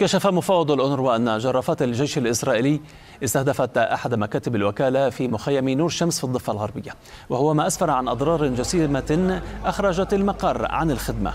كشف مفوض الأونروا أن جرافات الجيش الإسرائيلي استهدفت أحد مكاتب الوكالة في مخيم نور شمس في الضفة الغربية وهو ما أسفر عن أضرار جسيمة أخرجت المقر عن الخدمة.